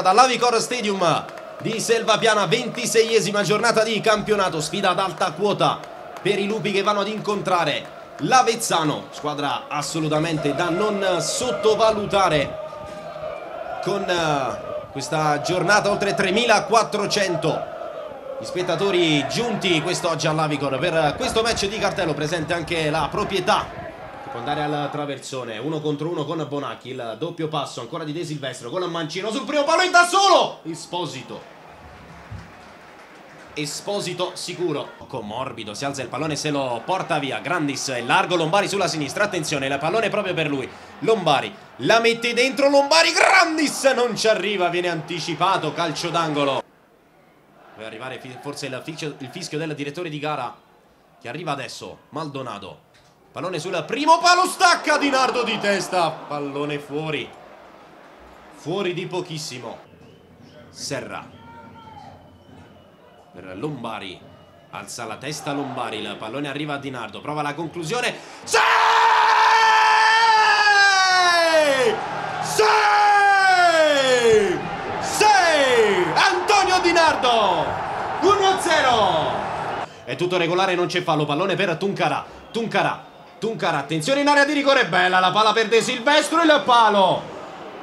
dall'Avicor Stadium di Selvapiana, 26esima giornata di campionato, sfida ad alta quota per i lupi che vanno ad incontrare l'Avezzano, squadra assolutamente da non sottovalutare con eh, questa giornata oltre 3400 gli spettatori giunti quest'oggi all'Avicor. Per questo match di cartello presente anche la proprietà può andare al traversone uno contro uno con Bonacchi il doppio passo ancora di De Silvestro con Mancino sul primo palo e da solo! Esposito. Esposito sicuro. Con morbido si alza il pallone se lo porta via. Grandis è largo Lombari sulla sinistra. Attenzione il pallone proprio per lui. Lombari la mette dentro Lombari Grandis non ci arriva viene anticipato calcio d'angolo. Deve arrivare forse il fischio, il fischio del direttore di gara che arriva adesso. Maldonado. Pallone sul primo palo, stacca Di Nardo di testa. Pallone fuori. Fuori di pochissimo. Serra. Per Lombari. Alza la testa Lombari. Il pallone arriva a Di Nardo. Prova la conclusione. Sì! Sì! Di Nardo 1-0 È tutto regolare, non c'è fallo Pallone per Tuncara Tuncara Tuncara, attenzione in area di rigore Bella la palla per De Silvestro Il palo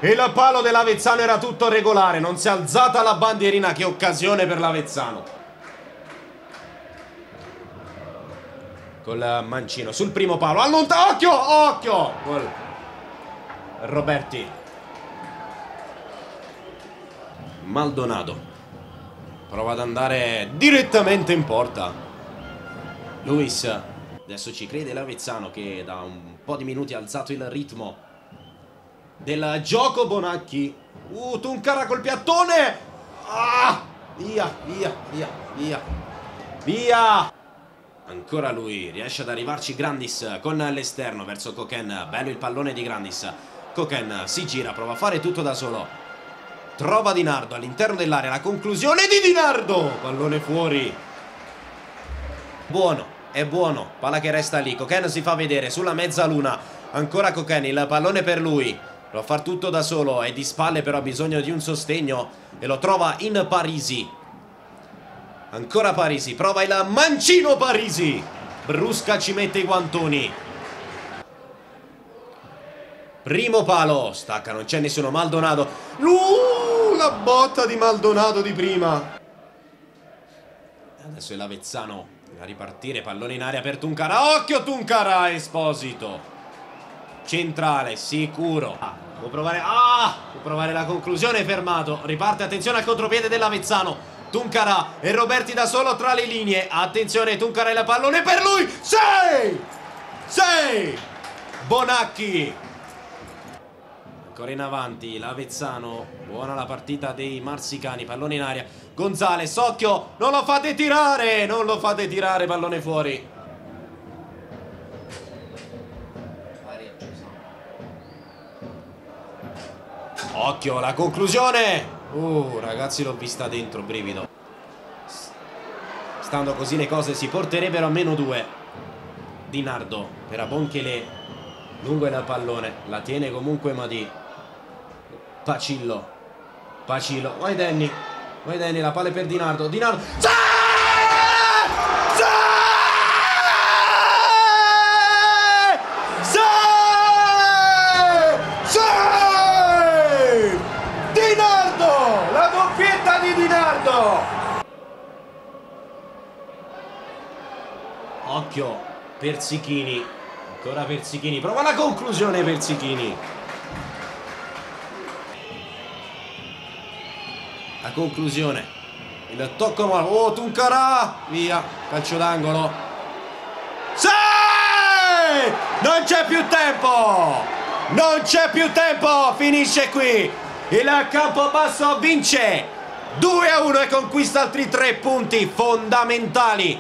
Il palo dell'Avezzano era tutto regolare Non si è alzata la bandierina Che occasione per l'Avezzano Col mancino sul primo palo Allontano, occhio, occhio Gol. Roberti Maldonado Prova ad andare direttamente in porta. Luis. Adesso ci crede l'Avezzano che da un po' di minuti ha alzato il ritmo del gioco Bonacchi. Uh, Tuncara col piattone. Ah, via, via, via, via. Via. Ancora lui, riesce ad arrivarci Grandis con l'esterno verso Coquen. Bello il pallone di Grandis. Coquen si gira, prova a fare tutto da solo. Trova Di Nardo all'interno dell'area. La conclusione di Di Nardo. Pallone fuori. Buono, è buono. Palla che resta lì. Coquen si fa vedere sulla mezzaluna. Ancora Coquen, il pallone per lui. Lo far tutto da solo. È di spalle però ha bisogno di un sostegno. E lo trova in Parisi. Ancora Parisi. Prova il mancino Parisi. Brusca ci mette i guantoni. Primo palo. Stacca, non c'è nessuno. Maldonado. Uh, la botta di Maldonado di prima. Adesso è l'Avezzano a ripartire. Pallone in aria per Tuncara. Occhio Tuncara, Esposito. Centrale, sicuro. Ah, può provare. Ah, può provare la conclusione. Fermato. Riparte. Attenzione al contropiede dell'Avezzano. Tuncara e Roberti da solo tra le linee. Attenzione, Tuncara e la pallone per lui. Sei! Sei! Bonacchi Ancora in avanti l'Avezzano. Buona la partita dei Marsicani. Pallone in aria. Gonzales, occhio! Non lo fate tirare! Non lo fate tirare, pallone fuori. Occhio, la conclusione! Uh, ragazzi, l'ho vista dentro, brivido. Stando così le cose si porterebbero a meno due. Di Nardo per Abonchele. Lungo il pallone. La tiene comunque Madi. Pacillo. Pacillo. Vai Danny. Vai Danny, la palla è per Dinardo. Dinardo. Di Dinardo! Occhio, Persichini. Ancora Persichini. Prova la conclusione Persichini. La conclusione. Il tocco male. Oh, Tuncarà! Via. Calcio d'angolo. Sì! Non c'è più tempo! Non c'è più tempo! Finisce qui. Il campo basso vince. 2 a 1 e conquista altri tre punti fondamentali